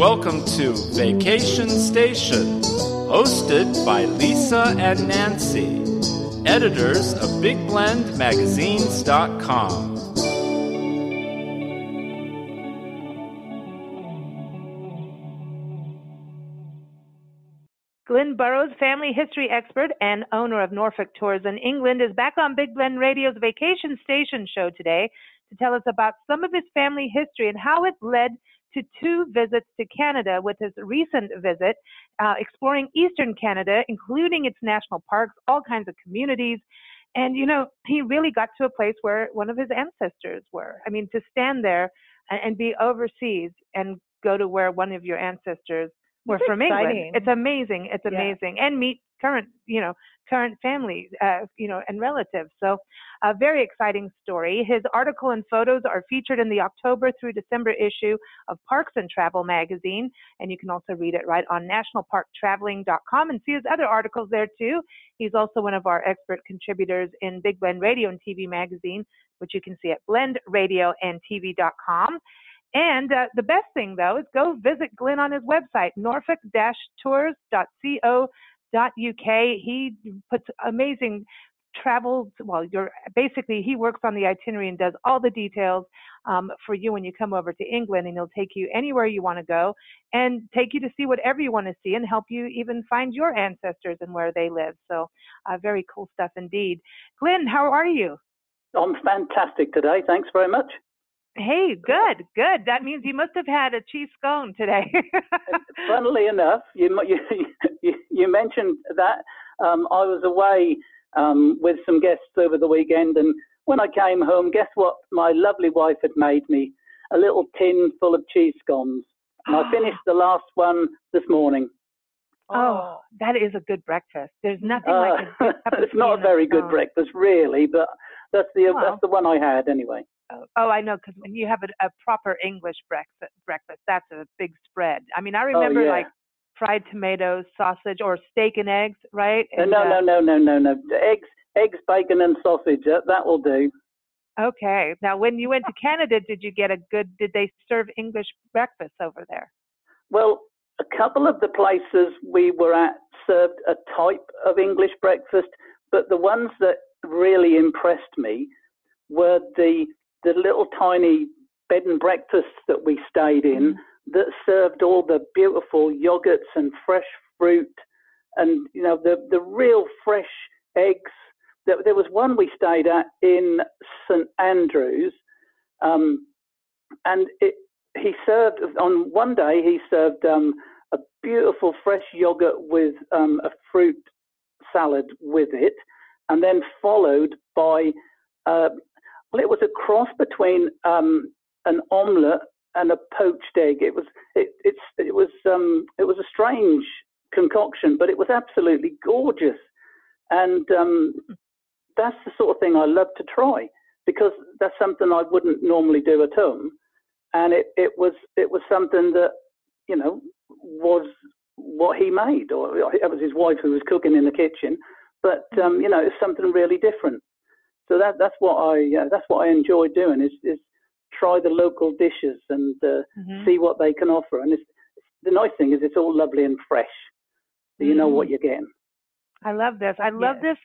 welcome to Vacation Station, hosted by Lisa and Nancy, editors of BigBlendMagazines.com. Glynn Burrows, family history expert and owner of Norfolk Tours in England, is back on Big Blend Radio's Vacation Station show today to tell us about some of his family history and how it led to two visits to Canada with his recent visit, uh, exploring Eastern Canada, including its national parks, all kinds of communities. And, you know, he really got to a place where one of his ancestors were. I mean, to stand there and, and be overseas and go to where one of your ancestors were from exciting. England. It's amazing. It's Yeah. amazing. And meet current, you know, current family, uh, you know, and relatives. So, a very exciting story. His article and photos are featured in the October through December issue of Parks and Travel magazine, and you can also read it right on nationalparktraveling.com and see his other articles there too. He's also one of our expert contributors in Big Blend Radio and TV magazine, which you can see at blendradioandtv.com. And uh, the best thing, though, is go visit Glynn on his website, norfolk-tours.co.uk. He puts amazing travel. Well, you're basically he works on the itinerary and does all the details um, for you when you come over to England, and he'll take you anywhere you want to go and take you to see whatever you want to see and help you even find your ancestors and where they live. So, uh, very cool stuff indeed. Glynn, how are you? I'm fantastic today. Thanks very much. Hey, good, good. That means you must have had a cheese scone today. Funnily enough, you you you, mentioned that um, I was away um, with some guests over the weekend, and when I came home, guess what? My lovely wife had made me a little tin full of cheese scones, and I finished the last one this morning. oh, that is a good breakfast. There's nothing Uh, like a good cup of it's not a very good scone. breakfast, really, but that's the Well. that's the one I had anyway. Oh, oh, I know, because when you have a, a proper English breakfast, breakfast, that's a big spread. I mean, I remember Oh, yeah. like fried tomatoes, sausage, or steak and eggs, right? Uh, And, no, uh, no, no, no, no, no. Eggs, eggs, bacon, and sausage. That, that will do. Okay. Now, when you went to Canada, did you get a good? Did they serve English breakfast over there? Well, a couple of the places we were at served a type of English breakfast, but the ones that really impressed me were the the little tiny bed and breakfasts that we stayed in that served all the beautiful yogurts and fresh fruit and you know the the real fresh eggs. There, there was one we stayed at in St Andrews, um, and it, he served on one day he served um, a beautiful fresh yogurt with um, a fruit salad with it, and then followed by uh, well, it was a cross between um, an omelette and a poached egg. It was it, it's it was um, it was a strange concoction, but it was absolutely gorgeous, and um, that's the sort of thing I love to try because that's something I wouldn't normally do at home, and it, it was it was something that you know was what he made, or it was his wife who was cooking in the kitchen, but um, you know it's something really different. So that that's what I uh, that's what I enjoy doing is is try the local dishes and uh, Mhm. see what they can offer. And it's, the nice thing is it's all lovely and fresh, so you know what you're getting. I love this. I love this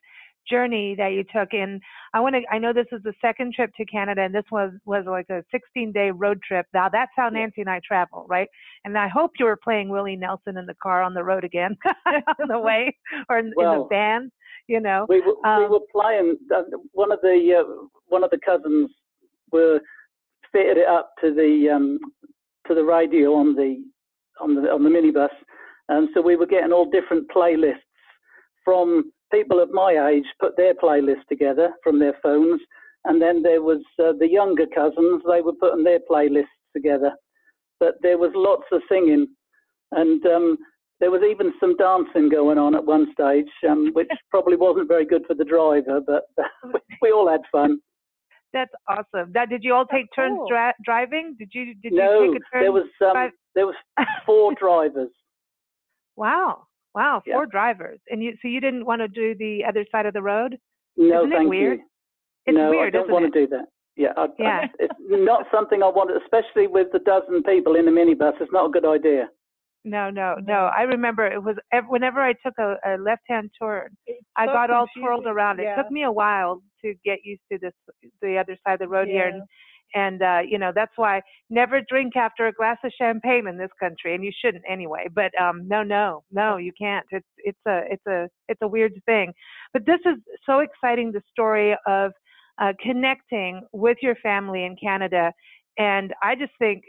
journey that you took in. I want to. I know this is the second trip to Canada, and this was was like a 16 day road trip. Now that's how Nancy and I travel, right? And I hope you were playing Willie Nelson in the car on the road again on the way, or in, in the Well, van. You know. We were, we Um, were playing. Uh, one of the uh, one of the cousins were fitted it up to the um, to the radio on the on the on the minibus, and so we were getting all different playlists from people of my age put their playlist together from their phones, and then there was uh, the younger cousins. They were putting their playlists together, but there was lots of singing, and um, there was even some dancing going on at one stage, um, which probably wasn't very good for the driver, but we, we all had fun. That's awesome. That did you all take turns cool. dri- driving? Did you did no, you take a turn? there was um, there was four drivers. wow, wow, Yeah. four drivers, and you so you didn't want to do the other side of the road? No, Isn't it thank weird? you. It's no, weird, I don't want it? to do that. Yeah, I, yeah. I, it's not something I want, especially with a dozen people in a minibus. It's not a good idea. No, no, mm-hmm. no. I remember it was whenever I took a, a left-hand turn, it's I so got all twirled around. Yeah. It took me a while to get used to this, the other side of the road yeah. here, and and uh, you know that's why never drink after a glass of champagne in this country, and you shouldn't anyway. But um, no, no, no, you can't. It's it's a it's a it's a weird thing. But this is so exciting. The story of uh, connecting with your family in Canada, and I just think,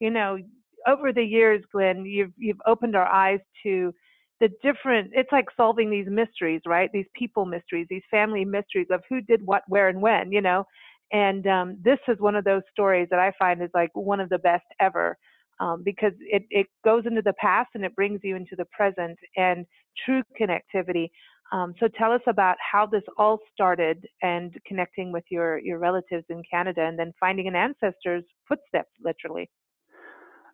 you know, over the years, Glynn, you've you've opened our eyes to the different it's like solving these mysteries right these people mysteries these family mysteries of who did what where and when you know and um, this is one of those stories that i find is like one of the best ever um, because it, it goes into the past and it brings you into the present and true connectivity. Um, so tell us about how this all started and connecting with your, your relatives in canada and then finding an ancestor's footsteps literally.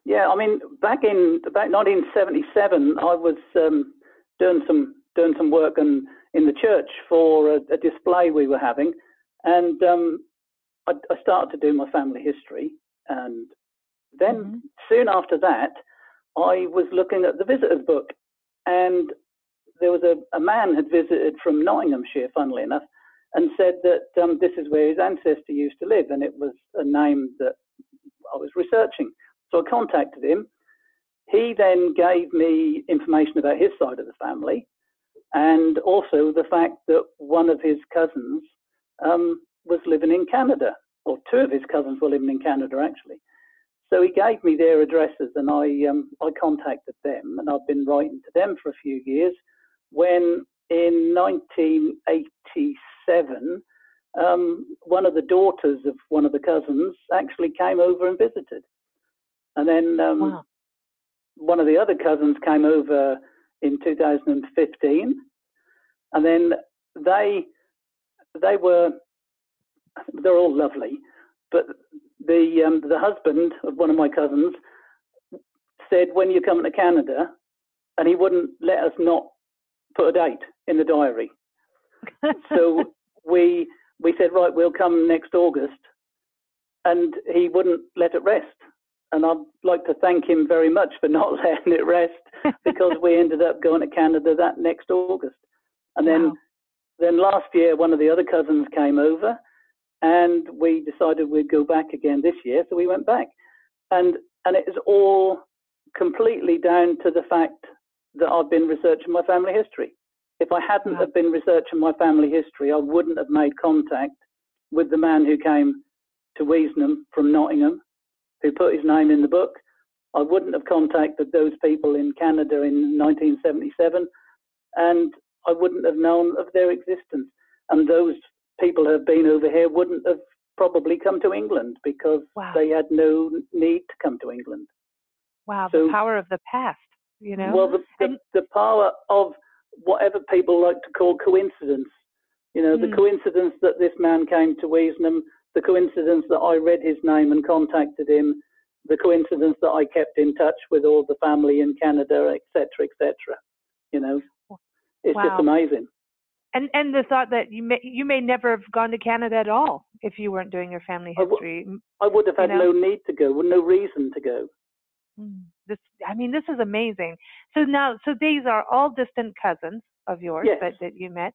Yeah, I mean, back in about 1977, I was um, doing some doing some work in, in the church for a, a display we were having, and um, I, I, started to do my family history, and then mm-hmm. soon after that, I was looking at the visitors book, and there was a, a man had visited from Nottinghamshire, funnily enough, and said that um, this is where his ancestor used to live, and it was a name that I was researching. So I contacted him. He then gave me information about his side of the family and also the fact that one of his cousins um, was living in Canada, or two of his cousins were living in Canada actually. So he gave me their addresses and I, um, I contacted them and I've been writing to them for a few years. When in 1987, um, one of the daughters of one of the cousins actually came over and visited. And then um, wow. one of the other cousins came over in 2015, and then they they were they're all lovely, but the um, the husband of one of my cousins said when you're coming to Canada, and he wouldn't let us not put a date in the diary. so we we said right, we'll come next August, and he wouldn't let it rest and I'd like to thank him very much for not letting it rest because we ended up going to Canada that next August. And then, wow. then last year, one of the other cousins came over, and we decided we'd go back again this year. So we went back, and and it is all completely down to the fact that I've been researching my family history. If I hadn't wow. have been researching my family history, I wouldn't have made contact with the man who came to Weasenham from Nottingham who put his name in the book. I wouldn't have contacted those people in Canada in 1977, and I wouldn't have known of their existence. And those people who have been over here wouldn't have probably come to England because wow. they had no need to come to England. Wow, so, the power of the past, you know? Well, the, the, and, the power of whatever people like to call coincidence. You know, mm. the hmm. coincidence that this man came to Weasenham the coincidence that I read his name and contacted him, the coincidence that I kept in touch with all the family in Canada, etc., etc. You know, it's wow. just amazing. And and the thought that you may you may never have gone to Canada at all if you weren't doing your family history. I, w- I would have had you know? no need to go, no reason to go. Hmm. This, I mean, this is amazing. So now, so these are all distant cousins of yours yes. that, that you met,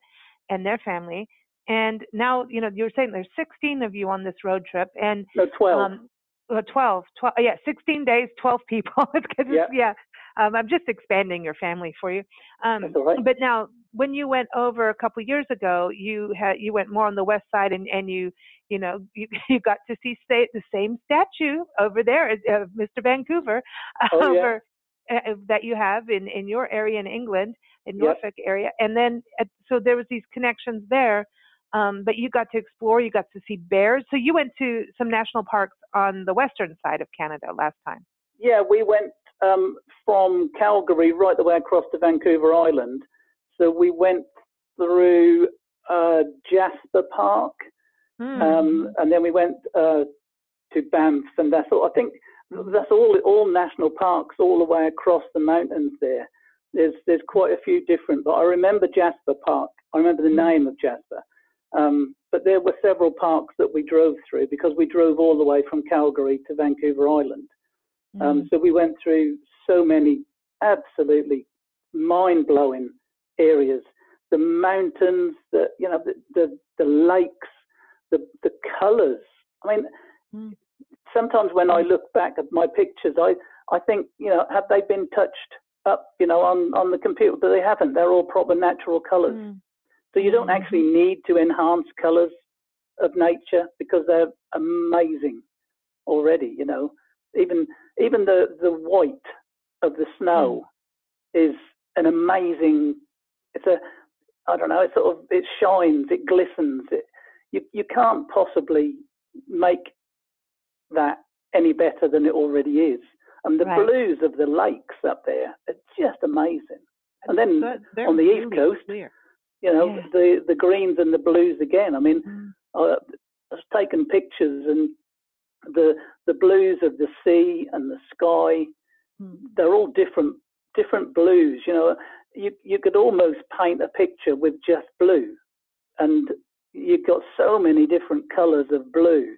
and their family. And now, you know, you're saying there's 16 of you on this road trip, and no, 12. Um, 12, 12, yeah, 16 days, 12 people. yeah. yeah. Um, I'm just expanding your family for you. Um, That's all right. But now, when you went over a couple years ago, you had you went more on the west side, and and you you know you you got to see stay, the same statue over there, uh, Mr. Vancouver, oh, over yeah. uh, that you have in in your area in England, in Norfolk yep. area, and then uh, so there was these connections there. Um, but you got to explore, you got to see bears. So you went to some national parks on the western side of Canada last time. Yeah, we went um, from Calgary right the way across to Vancouver Island. So we went through uh, Jasper Park, mm. um, and then we went uh, to Banff, and that's all. I think that's all all national parks all the way across the mountains there. There's there's quite a few different, but I remember Jasper Park. I remember the hmm. name of Jasper Um, but there were several parks that we drove through because we drove all the way from Calgary to Vancouver Island. Um, mm. so we went through so many absolutely mind blowing areas. The mountains, the you know the the, the lakes, the the colours. I mean, mm. sometimes when I look back at my pictures, I I think you know have they been touched up you know on on the computer? But they haven't. They're all proper natural colours. Mm. So you don't mm-hmm. actually need to enhance colours of nature because they're amazing already. You know, even even the the white of the snow mm. is an amazing. I don't know. It sort of it shines, it glistens. It you you can't possibly make that any better than it already is. And the right. blues of the lakes up there, are just amazing. And then on the east coast, clear. you know, yeah. the the greens and the blues again. I mean, mm. I, I've taken pictures and the the blues of the sea and the sky, mm. they're all different different blues. You know, you you could almost paint a picture with just blue, and you've got so many different colours of blue.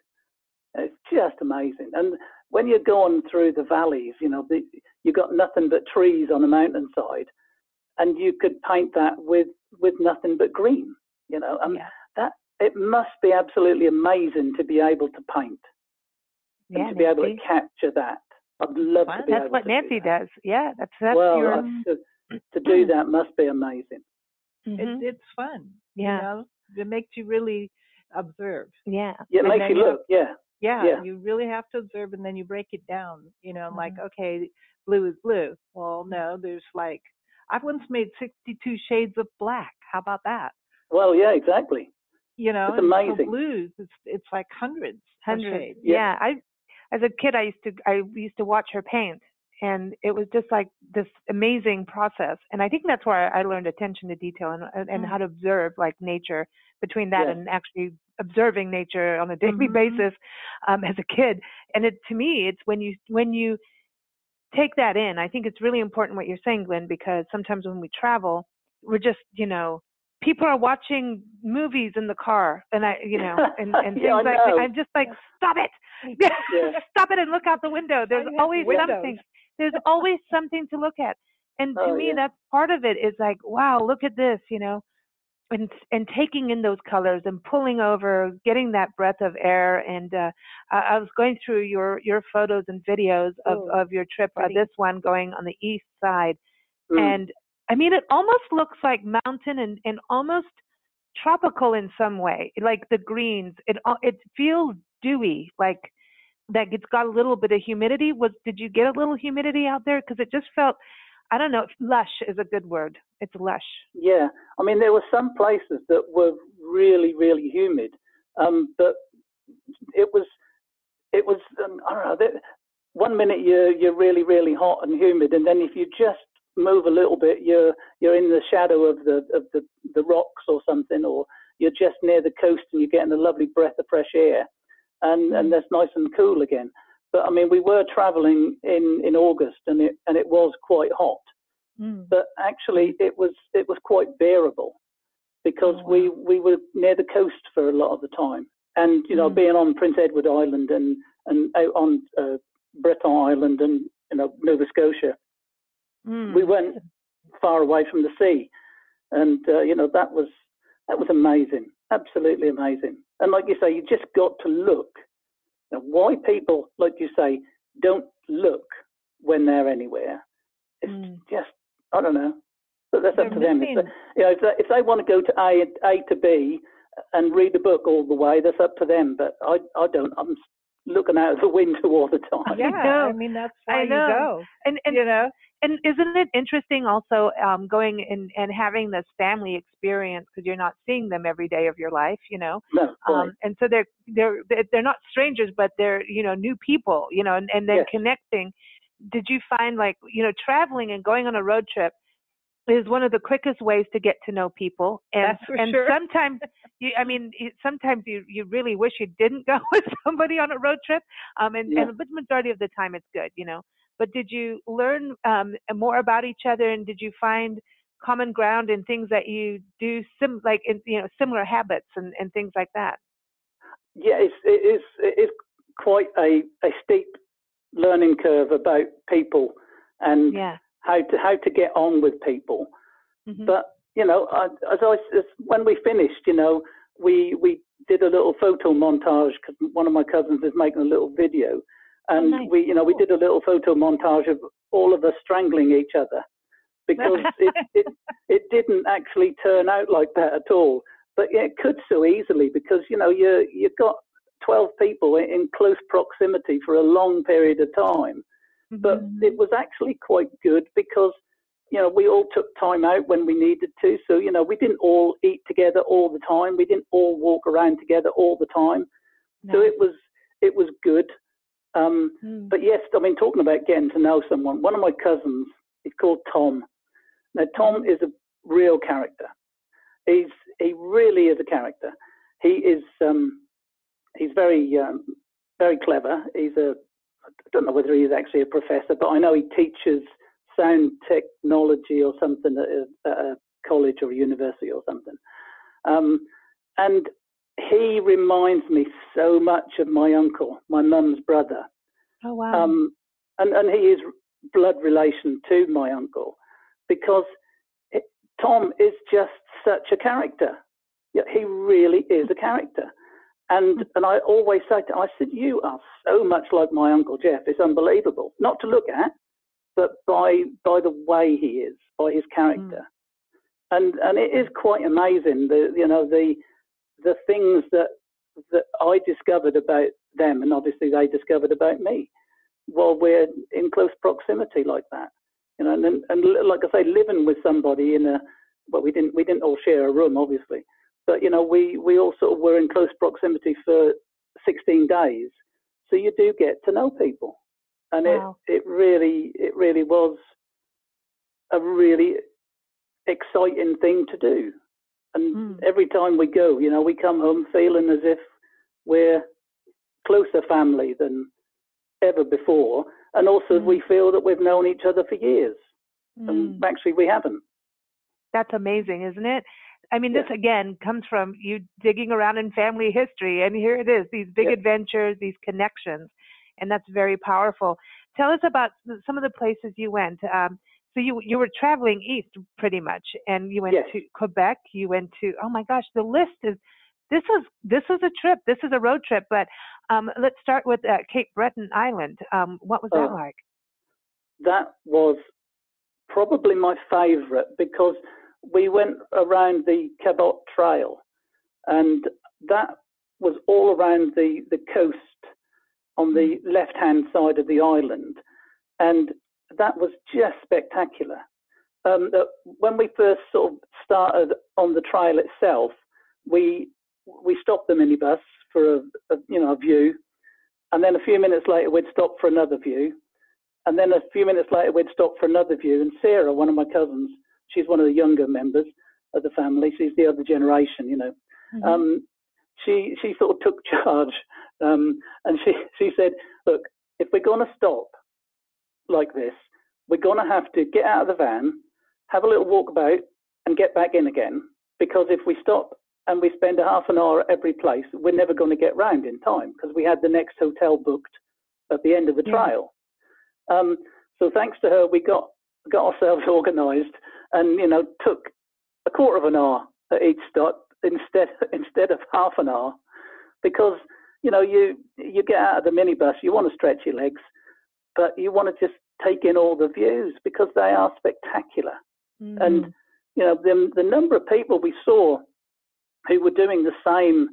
It's just amazing. And when you're going through the valleys, you know, the, you've got nothing but trees on a mountainside, and you could paint that with with nothing but green. You know, and yeah. that it must be absolutely amazing to be able to paint and yeah, to be able to capture that. I'd love to be that's able what to Nancy do does. Yeah, that's that's well, your. To, to do that must be amazing. Mm-hmm. It, it's fun. Yeah, you know? it makes you really observe. Yeah, yeah it makes you look. yeah. yeah. yeah, you really have to observe, and then you break it down. You know, mm-hmm. like okay, blue is blue. Well, no, there's like I've once made 62 shades of black. How about that? Well, yeah, exactly. You know, it's amazing. blues, it's it's like hundreds, hundreds. Yeah. yeah, I as a kid, I used to I used to watch her paint, and it was just like this amazing process. And I think that's where I learned attention to detail and and mm. how to observe like nature. Between that yes. and actually observing nature on a daily mm-hmm. basis um, as a kid, and it to me, it's when you when you take that in. I think it's really important what you're saying, Glynn, because sometimes when we travel, we're just you know people are watching movies in the car and I, you know, and, and things yeah, like that. I'm just like, stop it. Yeah. stop it and look out the window. There's always windows. something. There's always something to look at. And to oh, me, yeah. that's part of it is like, wow, look at this, you know, and, and taking in those colors and pulling over, getting that breath of air. And, uh, I, I was going through your, your photos and videos of, oh, of your trip, uh, this one going on the east side. Mm. And I mean, it almost looks like mountain and, and almost tropical in some way, like the greens. It it feels dewy, like that it's got a little bit of humidity. Was did you get a little humidity out there? Because it just felt, I don't know, lush is a good word. It's lush. Yeah, I mean, there were some places that were really, really humid, um, but it was, it was, um, I don't know. that One minute you're you're really, really hot and humid, and then if you just move a little bit, you're you're in the shadow of the of the, the rocks or something, or you're just near the coast and you're getting a lovely breath of fresh air, and and that's nice and cool again. But I mean, we were travelling in in August and it and it was quite hot, mm. but actually it was it was quite bearable because oh, wow. we we were near the coast for a lot of the time, and you know mm. being on Prince Edward Island and and out on uh, Breton Island and you know Nova Scotia Mm. We went far away from the sea, and uh, you know that was that was amazing, absolutely amazing. And like you say, you just got to look. Now, why people, like you say, don't look when they're anywhere? It's mm. just I don't know. But that's They're up to them. If they, you know, if they, if they want to go to A A to B and read the book all the way, that's up to them. But I I don't. I'm looking out of the window all the time. Yeah, I, I mean that's why you go. And and you know, and isn't it interesting also um, going and, and having this family experience because you're not seeing them every day of your life, you know? No, um, and so they're they're they're not strangers, but they're you know new people, you know, and, and then yes. connecting. Did you find like you know traveling and going on a road trip is one of the quickest ways to get to know people, and and sure. sometimes you I mean sometimes you you really wish you didn't go with somebody on a road trip, um, and yeah. and the majority of the time it's good, you know but did you learn um, more about each other and did you find common ground in things that you do, sim like in, you know similar habits and, and things like that. Yeah, it's, it is it is quite a, a steep learning curve about people and Yeah. how to how to get on with people. Mhm. But you know, I, as I as, when we finished, you know, we we did a little photo montage because one of my cousins is making a little video, and nice. we you know we did a little photo montage of all of us strangling each other because it, it it didn't actually turn out like that at all. But yeah, it could so easily because you know you you've got twelve people in, close proximity for a long period of time. But Mhm. it was actually quite good because you know we all took time out when we needed to. So you know we didn't all eat together all the time. We didn't all walk around together all the time. So it was it was good um Mm. but yes i mean talking about getting to know someone. One of my cousins is called tom. Now tom is a real character. He's he really is a character. He is um he's very um very clever. He's a I don't know whether he is actually a professor, but I know he teaches sound technology or something at a, at a college or a university or something. Um, and he reminds me so much of my uncle, my mum's brother. oh wow. Um, and, and he is blood relation to my uncle because it, Tom is just such a character. Yeah, he really is a character. And and I always say to I said, You are so much like my Uncle Jeff. It's unbelievable. Not to look at, but by by the way he is, by his character. And and it is quite amazing the you know, the the things that that I discovered about them and obviously they discovered about me while we're in close proximity like that. You know, and and, and like I say, living with somebody in a well, we didn't we didn't all share a room, obviously, but you know, we we all sort of were in close proximity for 16 days, so you do get to know people, and Wow. it it really it really was a really exciting thing to do. And Mm. every time we go, you know, we come home feeling as if we're closer family than ever before, and also Mm. we feel that we've known each other for years, Mm. and actually we haven't. That's amazing, isn't it? I mean, this again comes from you digging around in family history, and here it is these big Yeah. adventures, these connections, and that's very powerful. Tell us about some of the places you went. Um, so you you were traveling east pretty much, and you went Yes. to Quebec. You went to oh my gosh, the list is this was this was a trip. This is a road trip. But um, let's start with uh, Cape Breton Island. Um, what was that Oh. like? that was probably my favourite because we went around the Cabot Trail, and that was all around the, the coast on the left hand side of the island, and that was just spectacular. Um, when we first sort of started on the trail itself, we we stopped the minibus for a, a you know a view, and then a few minutes later we'd stop for another view, and then a few minutes later, we'd stop for another view. And Sarah, one of my cousins, she's one of the younger members of the family. She's the other generation, you know. Mhm. Um, she she sort of took charge, um, and she she said, "Look, if we're going to stop like this, we're going to have to get out of the van, have a little walk about, and get back in again. Because if we stop and we spend a half an hour at every place, we're never going to get round in time because we had the next hotel booked at the end of the Yeah. trail. Um, so thanks to her, we got got ourselves organised, and you know took a quarter of an hour at each stop instead instead of half an hour, because you know you you get out of the minibus, you want to stretch your legs, but you want to just take in all the views because they are spectacular. Mhm. And you know the the number of people we saw who were doing the same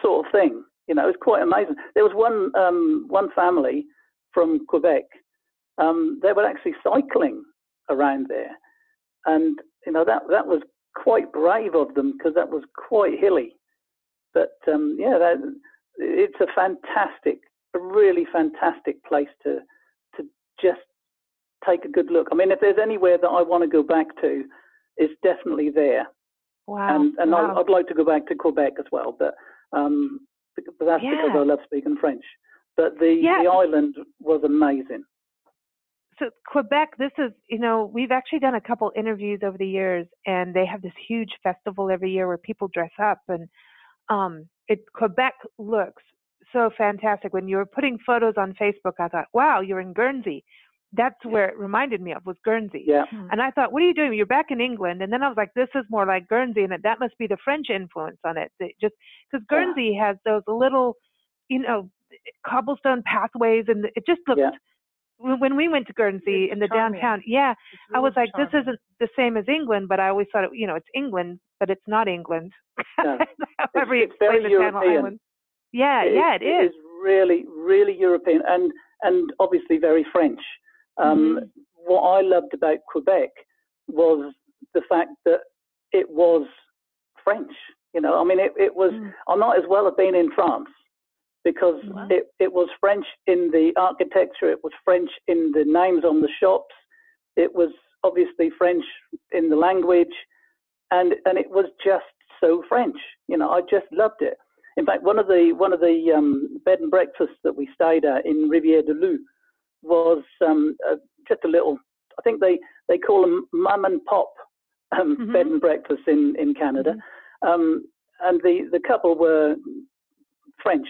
sort of thing, you know, it was quite amazing. There was one um, one family from Quebec. Um, they were actually cycling around there, and you know that that was quite brave of them because that was quite hilly. But um, yeah, that, it's a fantastic, a really fantastic place to just take a good look. I mean, if there's anywhere that I want to go back to, it's definitely there. wow. and and wow. I, I'd like to go back to Quebec as well, but um, but that's because I love speaking French. But the Yeah. the island was amazing. so Quebec, this is, you know, we've actually done a couple interviews over the years, and they have this huge festival every year where people dress up, and um, it Quebec looks so fantastic. When you were putting photos on Facebook, I thought, wow, you're in Guernsey. That's where it reminded me of was Guernsey. Yeah. Hmm. And I thought, what are you doing? You're back in England. And then I was like, this is more like Guernsey, and that must be the French influence on it. it just because Yeah. Guernsey has those little, you know, cobblestone pathways, and it just looked. Yeah. When when we went to Guernsey It's in the charming. downtown, yeah, It's I was really like, this isn't the same as England, but I always thought, it, you know, it's England, but it's not England. No. However you it's very explain the Channel European. Yeah, yeah, it it is. is really, really European and and obviously very French. Um, Mm-hmm. What I loved about Quebec was the fact that it was French. You know, I mean, it, it was. Mm. I might as well have been in France because Wow. it, it was French in the architecture. It was French in the names on the shops. It was obviously French in the language, and and it was just so French. You know, I just loved it. In fact, one of the one of the um, bed and breakfasts that we stayed at in Rivière du Loup was um, uh, just a little. I think they they call them mum and pop um, Mhm. bed and breakfasts in in Canada, um, and the the couple were French,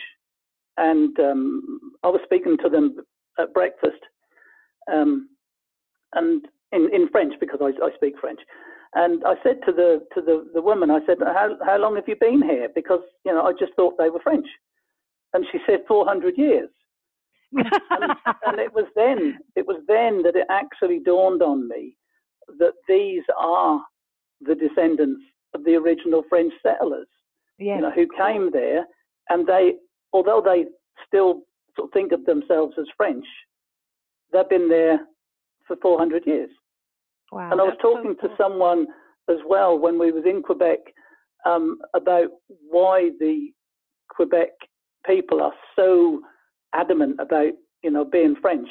and um, I was speaking to them at breakfast, um, and in in French because I, I speak French. And I said to the to the, the woman, I said, how how long have you been here? Because you know I just thought they were French, and she said 400 years. and, and it was then it was then that it actually dawned on me that these are the descendants of the original French settlers, yeah. you know, who came there, and they, although they still sort of think of themselves as French, they've been there for 400 years. Wow. And I was that's so talking to someone as well when we was in Quebec um, about why the Quebec people are so adamant about you know being French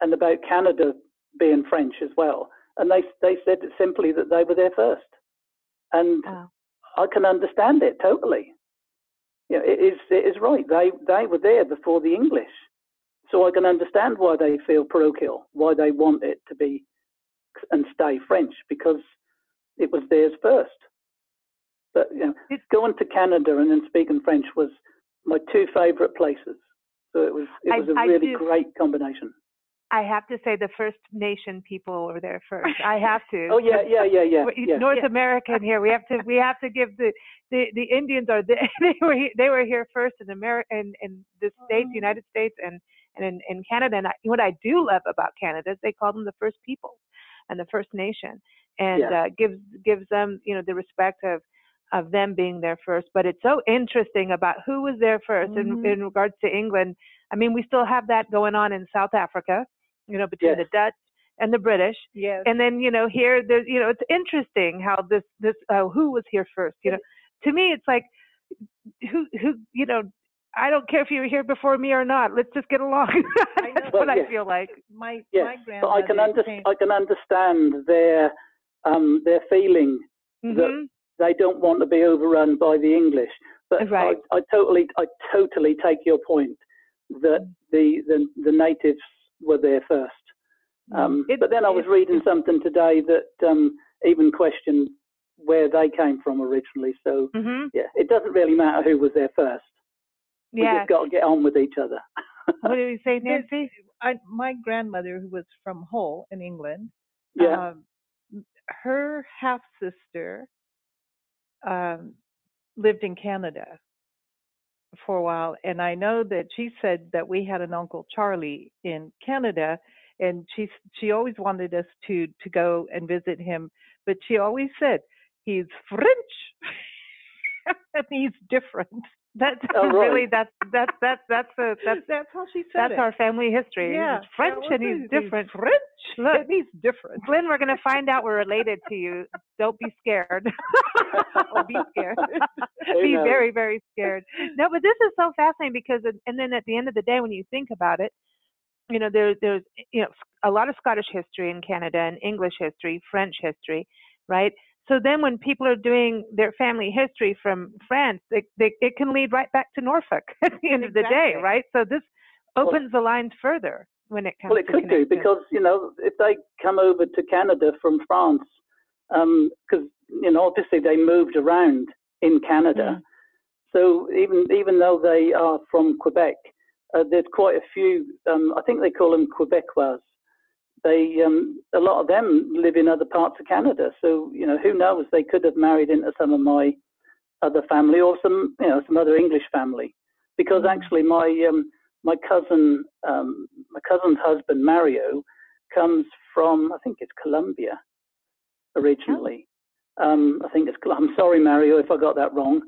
and about Canada being French as well. And they they said simply that they were there first, and Wow. I can understand it totally. You know, it is it is right. They they were there before the English, so I can understand why they feel parochial, why they want it to be and stay French because it was theirs first. But you know, It- going to Canada and then speaking French was my two favourite places. So it was it was a I really do- great combination. I have to say the First Nation people were there first. I have to. Oh yeah, yeah, yeah, yeah. Yeah. North Yeah. American here. We have to we have to give the the, the Indians are the, they were they were here first in America in, in the states, Oh. United States, and and in, in Canada. And I, what I do love about Canada is they call them the First People and the First Nation, and Yeah. uh, gives gives them you know the respect of of them being there first. But it's so interesting about who was there 1st in, Mhm. in regards to England. I mean, we still have that going on in South Africa, you know, between Yes. the Dutch and the British Yes. and then you know here there's you know it's interesting how this this uh, who was here first you know to me it's like who who you know i don't care if you were here before me or not let's just get along that's Well, what yes. i feel like my Yes, my but I can under, I can understand their um, their feeling that Mhm. they don't want to be overrun by the English. But Right. I, I totally I totally take your point that Mm. the, the the natives were there first. Um, It- but then I was it- reading something today that um, even questioned where they came from originally. So Mhm. yeah, it doesn't really matter who was there first. We yeah just got to get on with each other. what did you say nancy I, my grandmother, who was from Hull in England, yeah. um, her half sister um, lived in Canada for a while, and I know that she said that we had an uncle Charlie in Canada, and she she always wanted us to to go and visit him, but she always said he's French and he's different. That's Oh, right. really that's that's that's that's a, that's That's how she said that's it. our family history yeah, He's french that and he's different French Look. and he's different. Glynn, we're gonna find out we're related to you. Don't be scared. Oh, be scared. Who be very, very scared. No, but this is so fascinating because, and then at the end of the day, when you think about it, you know, there, there's, you know, a lot of Scottish history in Canada and English history, French history, right? So then when people are doing their family history from France, they, they, it can lead right back to Norfolk at the end of the day, right? So this opens the lines further. when it comes. Well, it could do because you know if they come over to Canada from France, because you know obviously they moved around in Canada, Mm. so even even though they are from Quebec, uh, there's quite a few. Um, I think they call them Quebecois. They um, a lot of them live in other parts of Canada, so you know who knows? They could have married into some of my other family or some you know some other English family, because Mm. actually my um, my cousin um, my cousin's husband Mario comes from I think it's Colombia originally. Um, I think it's I'm sorry Mario if I got that wrong,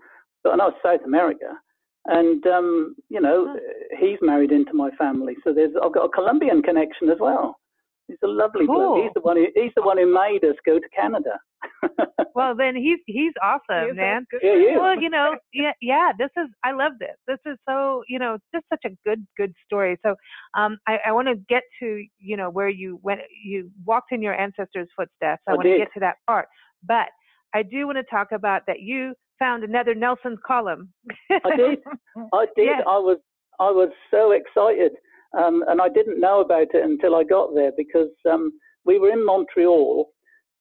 but I know it's South America. And um, you know he's married into my family, so there's I've got a Colombian connection as well. He's a lovely Cool. bloke. He's the one who he's the one who made us go to Canada. Well, then he's he's awesome, Yes, man. good yeah. Well, you know, yeah, yeah. This is I love this. This is so you know just such a good good story. So, um, I, I want to get to you know where you went you walked in your ancestors' footsteps. I, I want to get to that part, but I do want to talk about that you found another Nelson's column. I did. I did. Yes. I was I was so excited, um, and I didn't know about it until I got there because um, we were in Montreal,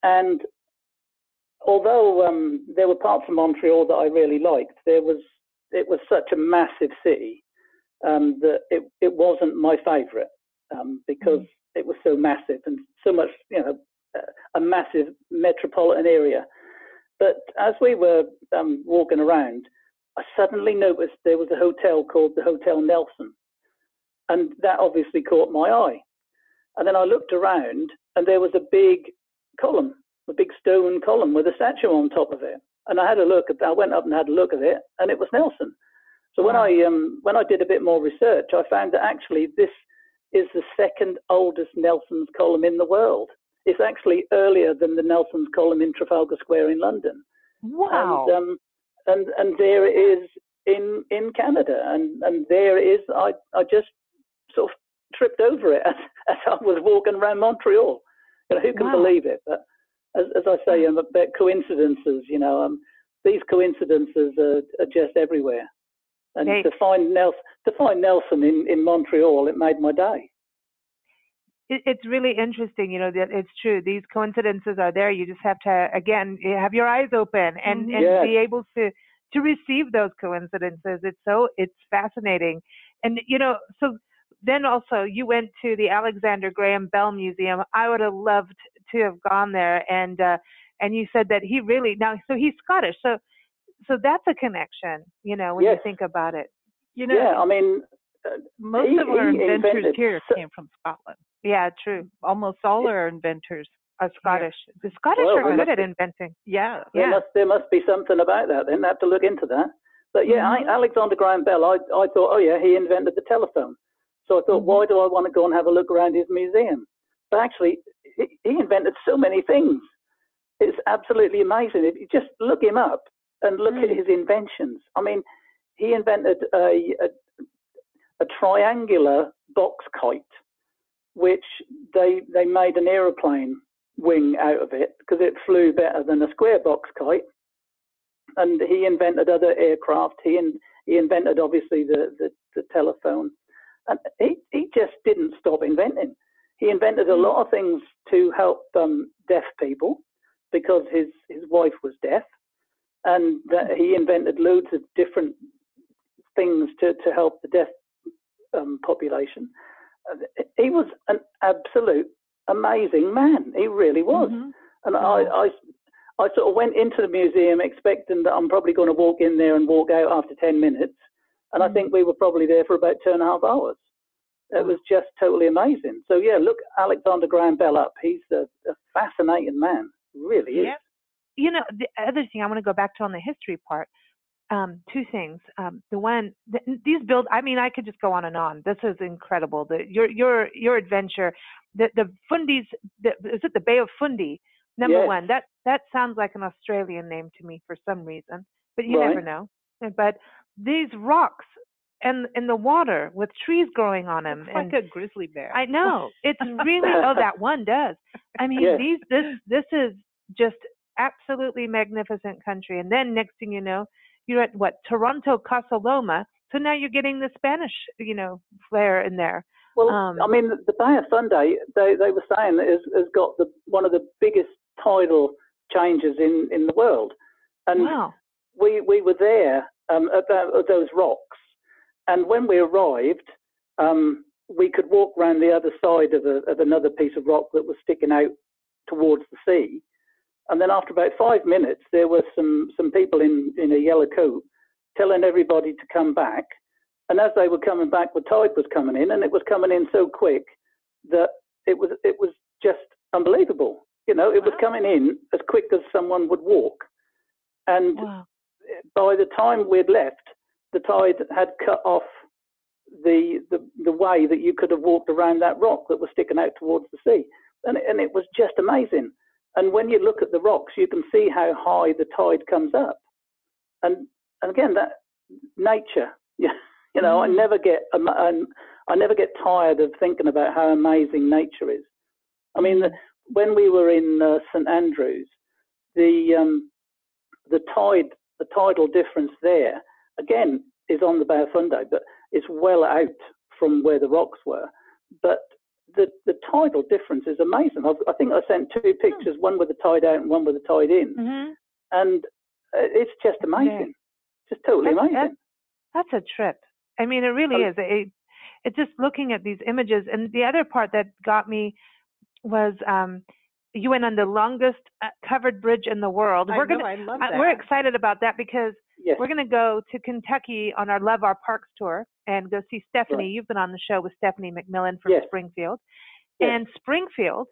and although um, there were parts of Montreal that I really liked, there was it was such a massive city um, that it it wasn't my favourite um, because it was so massive and so much you know a- a massive metropolitan area. But as we were um, walking around, I suddenly noticed there was a hotel called the Hotel Nelson. And that obviously caught my eye. And then I looked around and there was a big column, a big stone column with a statue on top of it. And I had a look at I went up and had a look at it and it was Nelson. So when I um, when I did a bit more research, I found that actually this is the second oldest Nelson's column in the world. It's actually earlier than the Nelson's column in Trafalgar Square in London wow. and um, and and there it is in in Canada, and and there it is. I I just sort of tripped over it as, as I was walking around Montreal. You know, who can Wow. believe it? But as, as I say, um, coincidences, you know, um, these coincidences are, are just everywhere. And to find Nelson, to find Nelson in, in Montreal, it made my day. it, it's really interesting, you know, that it's true. These coincidences are there. You just have to, again, have your eyes open and, Mhm. and Yes. be able to, to receive those coincidences. It's so, it's fascinating. And, you know, so then also you went to the Alexander Graham Bell Museum. I would have loved to have gone there. And, uh, and you said that he really, now, so he's Scottish. So, so that's a connection, you know, when you think about it. You know, yeah, I mean, uh, most he- of our inventors here so- came from Scotland. Yeah, true. Almost all our inventors Are Scottish. The Scottish Well, are good at be- inventing. Yeah. There Yeah. must there must be something about that. Then I have to look into that. But yeah, Mm-hmm. I, Alexander Graham Bell. I I thought, oh yeah, he invented the telephone. So I thought, why do I want to go and have a look around his museum? But actually, he, he invented so many things. It's absolutely amazing. If you just look him up and look at Mm. his inventions. I mean, he invented a, a a triangular box kite, which they they made an aeroplane wing out of it because it flew better than a square box kite. And he invented other aircraft. He in, he invented obviously the, the, the telephone, and he he just didn't stop inventing. He invented a lot of things to help um, deaf people because his his wife was deaf, and that he invented loads of different things to to help the deaf um, population. Uh, He was an absolute amazing man. He really was. Mhm. And I, I, I sort of went into the museum expecting that I'm probably going to walk in there and walk out after 10 minutes. And I think we were probably there for about two and a half hours. It was just totally amazing. So, yeah, look Alexander Graham Bell up. He's a, a fascinating man. Really is. Yeah. You know, the other thing I want to go back to on the history part. Um, two things. Um, the one, th these build. I mean, I could just go on and on. This is incredible. The your your your adventure. The the Fundy's. The, is it the Bay of Fundy? Number Yes. one. That that sounds like an Australian name to me for some reason, but you Right. never know. But these rocks and in the water with trees growing on them, It's and like a grizzly bear. I know it's really. oh, that one does. I mean, Yes. these this this is just absolutely magnificent country. And then next thing you know, you're at what Toronto, Casa Loma. So now you're getting the Spanish, you know, flair in there. Well, um, I mean, the Bay of Fundy, they, they were saying, has, has got the, one of the biggest tidal changes in, in the world. And wow. we, we were there um, at, at, those rocks. And when we arrived, um, we could walk around the other side of, a, of another piece of rock that was sticking out towards the sea. And then after about five minutes, there were some, some people in, in a yellow coat telling everybody to come back. And as they were coming back, the tide was coming in, and it was coming in so quick that it was it was just unbelievable. You know, it was coming in as quick as someone would walk. And wow. By the time we'd left, the tide had cut off the, the the way that you could have walked around that rock that was sticking out towards the sea, and and it was just amazing. And when you look at the rocks, you can see how high the tide comes up, and and again that nature. Yeah, you know, mm. I never get I, I never get tired of thinking about how amazing nature is. I mean, the, when we were in uh, St Andrews, the um, the tide the tidal difference there again is on the Bay of Fundy, but it's well out from where the rocks were. But the, the tidal difference is amazing. I've, i think I sent two hmm. pictures, one with the tide out and one with the tide in, mm-hmm. and uh, it's just amazing, just totally that's, amazing. That's, that's, a trip. I mean, it really um, is. It, it's just looking at these images, and the other part that got me was um, you went on the longest uh, covered bridge in the world. I we're know, gonna, I love that. We're excited about that because yes. we're going to go to Kentucky on our Love Our Parks tour and go see Stephanie. Right. You've been on the show with Stephanie McMillan from yes. Springfield. Yes. And Springfield,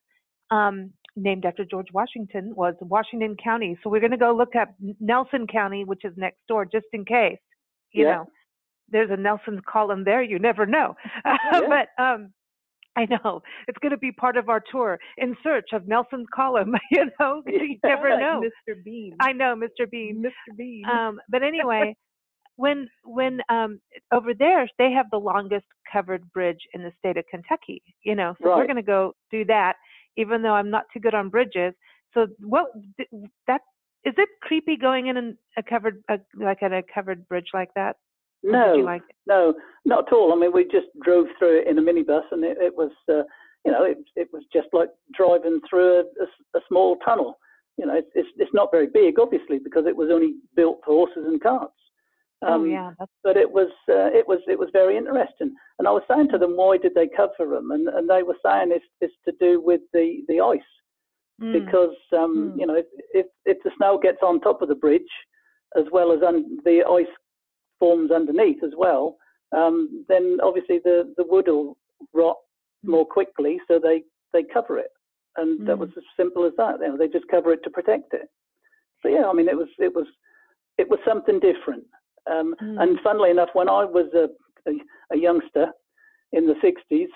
um, named after George Washington, was Washington County. So we're going to go look up Nelson County, which is next door, just in case. You yeah. know, there's a Nelson's column there. You never know. Yeah. but um, I know it's going to be part of our tour in search of Nelson's column. You know, you never like know. Mr. Bean. I know, Mr. Bean. Mr. Bean. Um, but anyway, when when um, over there they have the longest covered bridge in the state of Kentucky. You know, so right. we're going to go do that. Even though I'm not too good on bridges, so what that is it creepy going in a covered a, like at a covered bridge like that? No, like no, not at all. I mean, we just drove through it in a minibus, and it, it was, uh, you know, it, it was just like driving through a, a, a small tunnel. You know, it's, it's, it's not very big, obviously, because it was only built for horses and carts. Oh, um, oh yeah, that's... but it was uh, it was it was very interesting. And I was saying to them, why did they cover them? And and they were saying it's it's to do with the the ice, mm. because um, mm. you know if, if if the snow gets on top of the bridge, as well as un- the ice forms underneath as well, um, then obviously the, the wood will rot more quickly, so they, they cover it. And mm. that was as simple as that. You know, they just cover it to protect it. So yeah, I mean, it was it was it was something different. Um, mm. And funnily enough, when I was a, a, a youngster in the 60s,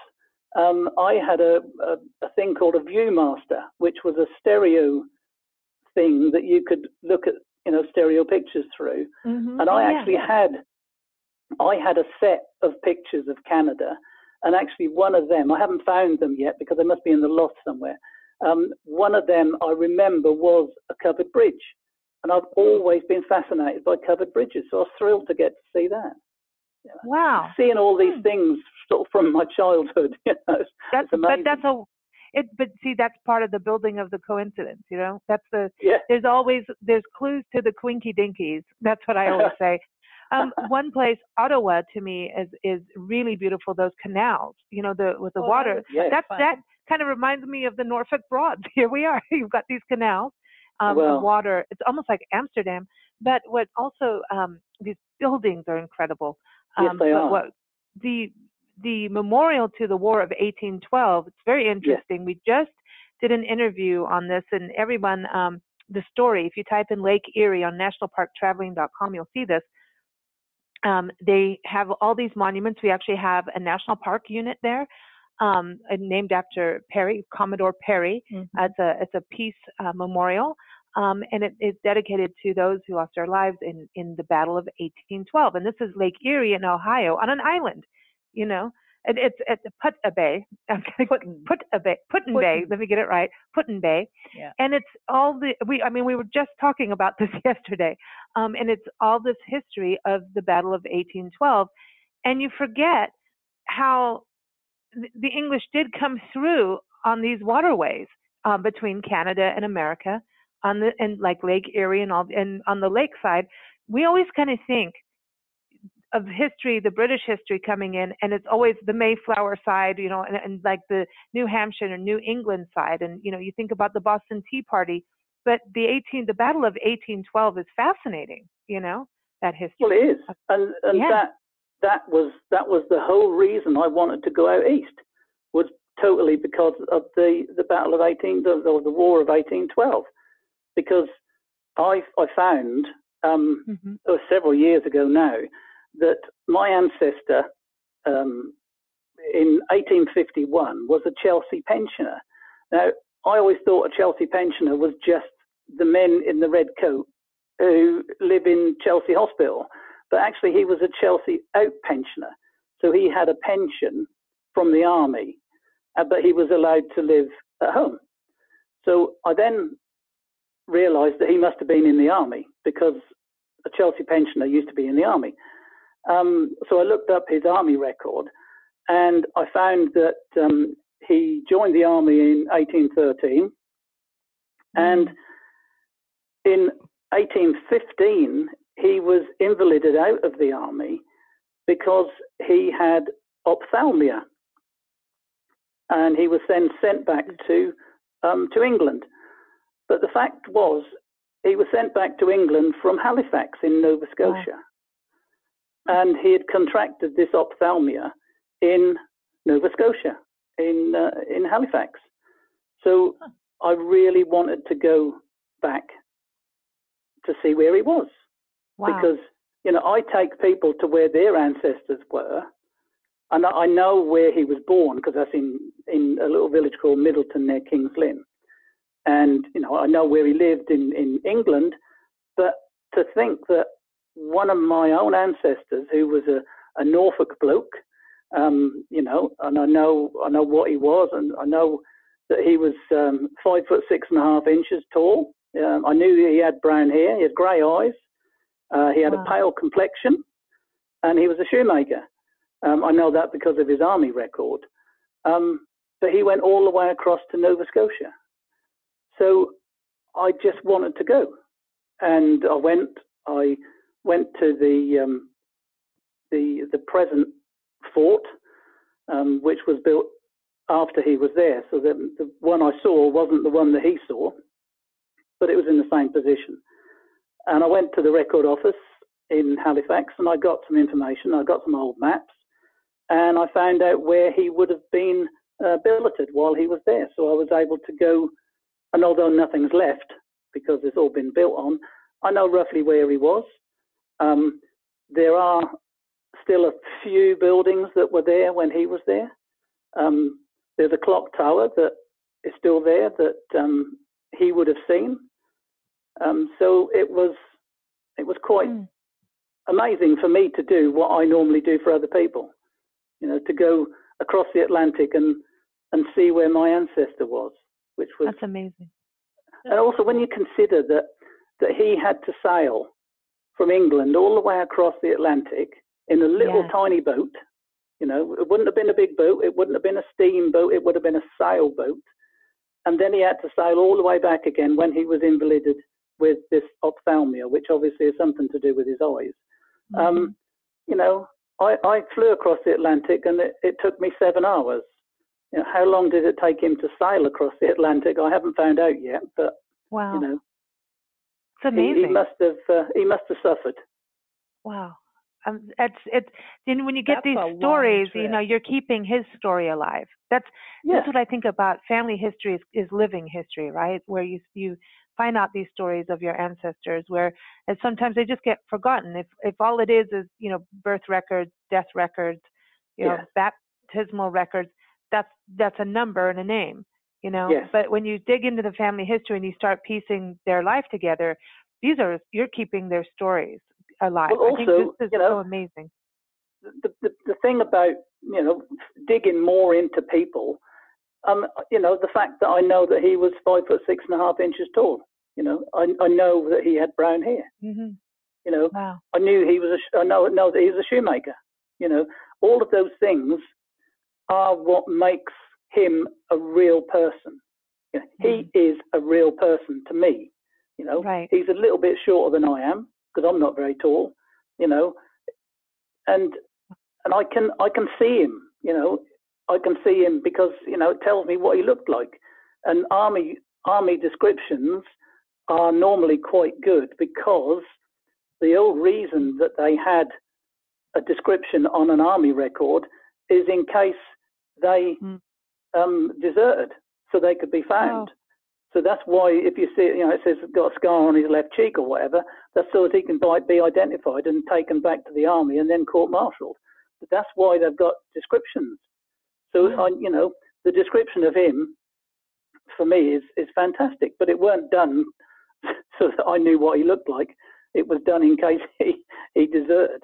um, I had a, a, a, thing called a ViewMaster, which was a stereo thing that you could look at you know stereo pictures through, mm-hmm. and I yeah. actually had I had a set of pictures of Canada, and actually one of them I haven't found them yet because they must be in the loft somewhere. Um, one of them I remember was a covered bridge, and I've always been fascinated by covered bridges, so I was thrilled to get to see that. Wow, seeing all these hmm. things sort of from my childhood, you know, that's but that's a it but see that's part of the building of the coincidence you know? That's the yeah. there's always there's clues to the quinky dinkies. That's what i always say. Um one place ottawa to me is is really beautiful those canals you know the with the oh, water. yeah, that that kind of reminds me of the norfolk broads. Here we are you've got these canals um well, water. It's almost like amsterdam but what also um these buildings are incredible um yes, they but are. what the the memorial to the War of 1812. It's very interesting. We just did an interview on this, and everyone, um, the story, if you type in Lake Erie on nationalparktraveling.com, you'll see this. Um, they have all these monuments. We actually have a national park unit there, um, named after Perry, Commodore Perry. Mm-hmm. Uh, it's a it's a peace uh, memorial, um, and it is dedicated to those who lost their lives in in the Battle of 1812. And this is Lake Erie in Ohio on an island you know. And it's at the Put a Bay. Put put a Bay, Put-in Bay. Let me get it right. Put-in Bay. Yeah. And it's all the we. I mean, we were just talking about this yesterday. Um, and it's all this history of the Battle of 1812, and you forget how the English did come through on these waterways um, between Canada and America, on the and like Lake Erie and all, and on the lakeside, we always kind of think of history, the British history coming in, and it's always the Mayflower side, you know, and, and like the New Hampshire or New England side, and you know, you think about the Boston Tea Party, but the 18, the Battle of 1812 is fascinating, you know, that history. Well, it is, and and yeah. that that was that was the whole reason I wanted to go out east was totally because of the the Battle of 18, the, the, the War of 1812, because I I found um, mm-hmm. several years ago now that my ancestor um, in 1851 was a Chelsea pensioner. Now, I always thought a Chelsea pensioner was just the men in the red coat who live in Chelsea Hospital, but actually he was a Chelsea out pensioner. So he had a pension from the army, uh, but he was allowed to live at home. So I then realised that he must have been in the army because a Chelsea pensioner used to be in the army. Um, so I looked up his army record, and I found that um, he joined the army in 1813, and in 1815 he was invalided out of the army because he had ophthalmia, and he was then sent back to um, to England. But the fact was, he was sent back to England from Halifax in Nova Scotia and he had contracted this ophthalmia in Nova Scotia, in uh, in Halifax. So I really wanted to go back to see where he was, wow. because you know I take people to where their ancestors were, and I know where he was born because that's in in a little village called Middleton near Kings Lynn, and you know I know where he lived in in England, but to think that one of my own ancestors who was a, a Norfolk bloke, um, you know, and I know I know what he was, and I know that he was um, five foot six and a half inches tall. Um, I knew he had brown hair, he had grey eyes, uh, he had wow. a pale complexion, and he was a shoemaker. Um, I know that because of his army record. Um, but he went all the way across to Nova Scotia. So I just wanted to go, and I went. I went to the um, the the present fort, um, which was built after he was there. So the, the one I saw wasn't the one that he saw, but it was in the same position. And I went to the record office in Halifax and I got some information. I got some old maps, and I found out where he would have been uh, billeted while he was there. So I was able to go, and although nothing's left because it's all been built on, I know roughly where he was. Um, there are still a few buildings that were there when he was there. Um, there's a clock tower that is still there that um, he would have seen. Um, so it was it was quite mm. amazing for me to do what I normally do for other people. You know, to go across the Atlantic and and see where my ancestor was, which was that's amazing. And also when you consider that that he had to sail from England all the way across the Atlantic in a little yeah. tiny boat. You know, it wouldn't have been a big boat, it wouldn't have been a steamboat, it would have been a sailboat. And then he had to sail all the way back again when he was invalided with this ophthalmia, which obviously is something to do with his eyes. Mm-hmm. Um, you know, I, I, flew across the Atlantic and it, it took me seven hours. You know, how long did it take him to sail across the Atlantic? I haven't found out yet, but wow. you know, it's amazing. He, he must have uh, he must have suffered. Wow. Um, it's it's then when you get that's these stories, you know, you're keeping his story alive. That's yeah. that's what I think about family history is, is living history, right? Where you you find out these stories of your ancestors, where and sometimes they just get forgotten. If if all it is is you know birth records, death records, you know baptismal records, that's that's a number and a name you know yes. but when you dig into the family history and you start piecing their life together these are you're keeping their stories alive well, also, i think this is you know, so amazing the, the, the thing about you know digging more into people um you know the fact that i know that he was five foot six and a half inches tall you know i, I know that he had brown hair mm-hmm. you know wow. i knew he was a, i know know that he was a shoemaker you know all of those things are what makes him a real person. You know, mm. He is a real person to me. You know, right. he's a little bit shorter than I am because I'm not very tall. You know, and and I can I can see him. You know, I can see him because you know it tells me what he looked like. And army army descriptions are normally quite good because the old reason that they had a description on an army record is in case they mm. Um, deserted, so they could be found. Oh. So that's why if you see, you know, it says got a scar on his left cheek or whatever, that's so that he can be identified and taken back to the army and then court-martialed. But that's why they've got descriptions. So I, you know, the description of him for me is is fantastic. But it weren't done so that I knew what he looked like. It was done in case he he deserted.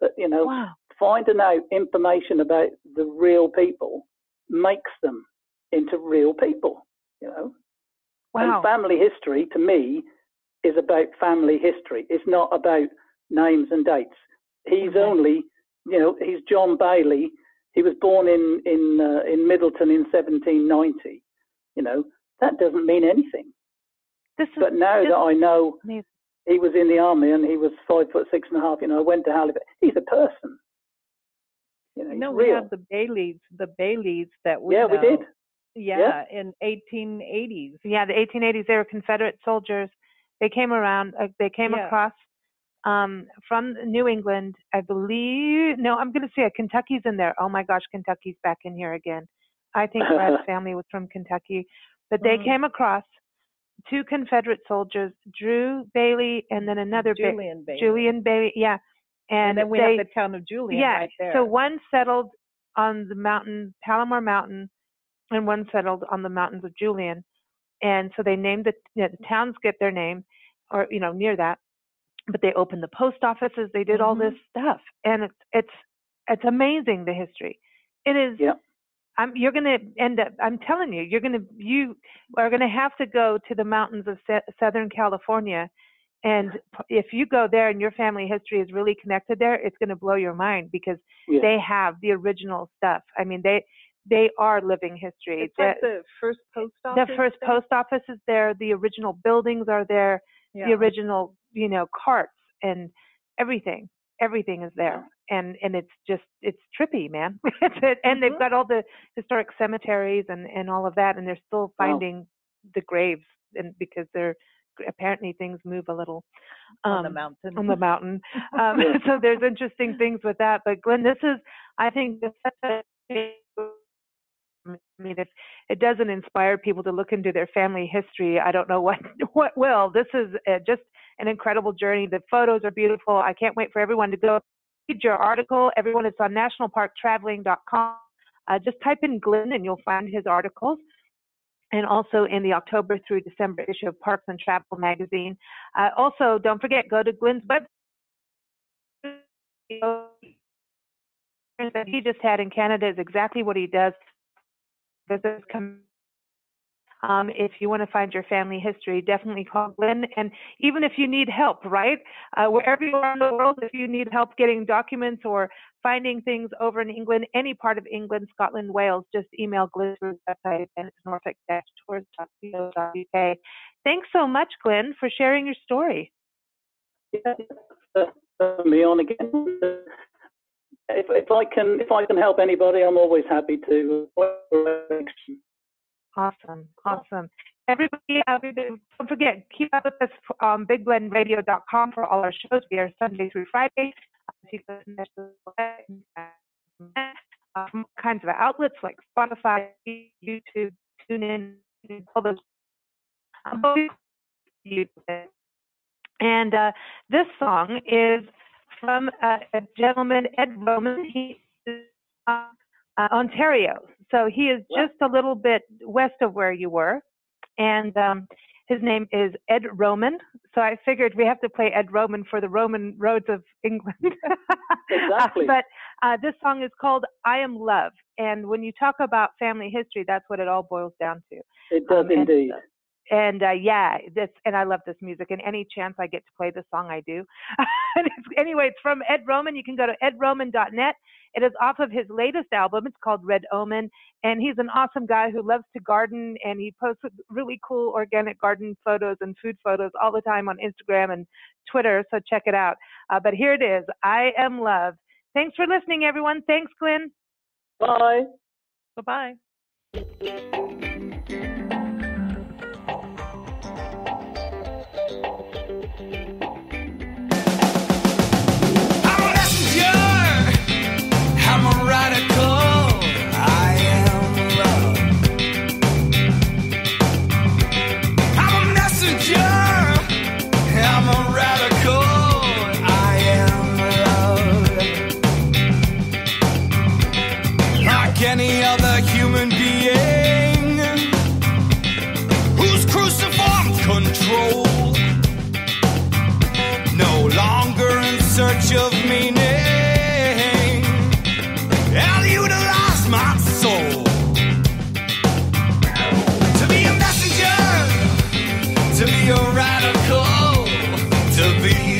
But you know, wow. finding out information about the real people makes them into real people. You know. Wow. And family history to me is about family history. It's not about names and dates. He's okay. only, you know, he's John Bailey. He was born in in uh, in Middleton in 1790. You know, that doesn't mean anything. but now that I know amazing. he was in the army and he was five foot six and a half, you know, I went to Halifax. He's a person. You know, no, we real. have the Baileys, the Baileys that we yeah know. we did. Yeah, yeah, in 1880s. Yeah, the 1880s. They were Confederate soldiers. They came around. Uh, they came yeah. across um, from New England, I believe. No, I'm going to say a Kentucky's in there. Oh my gosh, Kentucky's back in here again. I think Brad's family was from Kentucky, but they mm-hmm. came across two Confederate soldiers, Drew Bailey, and then another Julian ba- Bailey. Julian Bailey, yeah. And, and then we they, have the town of Julian yeah, right there. So one settled on the mountain, Palomar Mountain, and one settled on the mountains of Julian. And so they named the, you know, the towns get their name, or you know, near that. But they opened the post offices. They did mm-hmm. all this stuff, and it's it's it's amazing the history. It is. Yeah. I'm, you're going to end up. I'm telling you, you're going to you are going to have to go to the mountains of se- Southern California, and if you go there and your family history is really connected there, it's going to blow your mind because yeah. they have the original stuff. I mean, they they are living history. It's the, like the first post office. The first post office is there. The original buildings are there. Yeah. The original, you know, carts and everything. Everything is there, and and it's just it's trippy, man. and mm-hmm. they've got all the historic cemeteries and and all of that, and they're still finding wow. the graves, and because they're apparently things move a little um, on the mountain. On the mountain. Um, so there's interesting things with that. But Glynn, this is, I think, I mean, if it doesn't inspire people to look into their family history, I don't know what what will. This is uh, just an incredible journey. The photos are beautiful. I can't wait for everyone to go read your article. Everyone, it's on nationalparktraveling.com. Uh, just type in Glynn and you'll find his articles. And also in the October through December issue of Parks and Travel magazine. Uh, also, don't forget, go to Glynn's website that he just had in Canada is exactly what he does visitors come. Um, if you want to find your family history, definitely call Glynn. And even if you need help, right? Uh, wherever you are in the world, if you need help getting documents or finding things over in England, any part of England, Scotland, Wales, just email Glynn's website and it's norfolk-tours.co.uk. Thanks so much, Glynn, for sharing your story. Yeah, me on again if, if I can if I can help anybody, I'm always happy to. Awesome, awesome. Everybody, everybody, don't forget, keep up with us on um, bigblendradio.com for all our shows. We are Sunday through Friday. Uh, all kinds of outlets like Spotify, YouTube, TuneIn, all those. And uh, this song is from uh, a gentleman, Ed Roman. He is uh, uh, Ontario, so he is just a little bit west of where you were, and um, his name is Ed Roman. So I figured we have to play Ed Roman for the Roman roads of England. exactly. but uh, this song is called "I Am Love," and when you talk about family history, that's what it all boils down to. It does um, indeed. and uh, yeah, this and I love this music. And any chance I get to play this song, I do. it's, anyway, it's from Ed Roman. You can go to edroman.net. It is off of his latest album. It's called Red Omen, and he's an awesome guy who loves to garden, and he posts really cool organic garden photos and food photos all the time on Instagram and Twitter. So check it out. Uh, but here it is. I am love. Thanks for listening, everyone. Thanks, Glynn. Bye. Bye bye.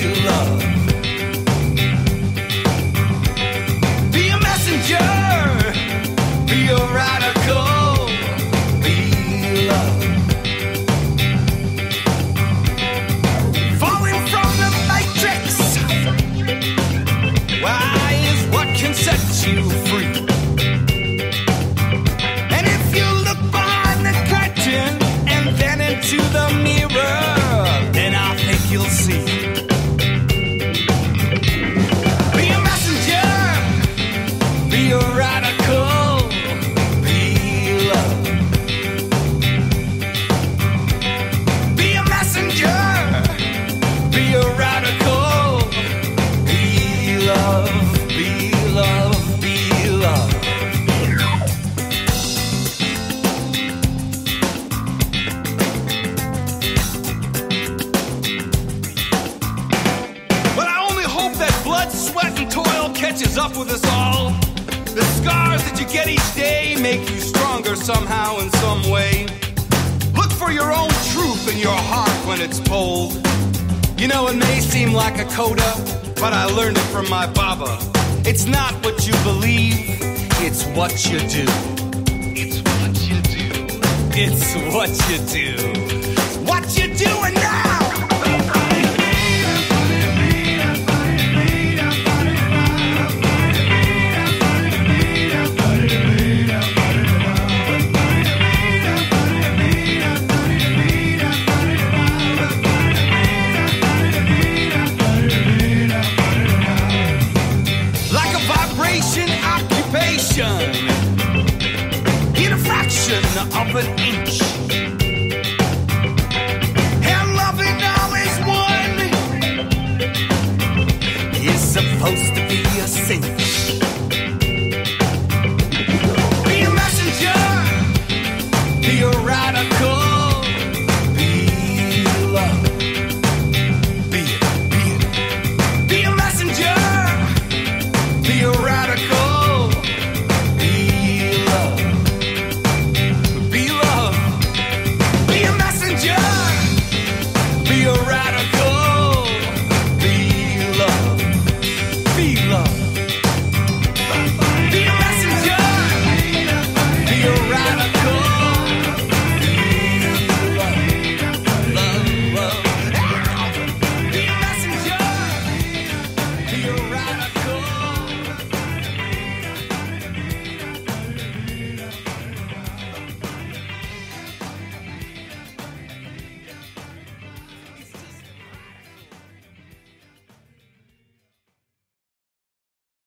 To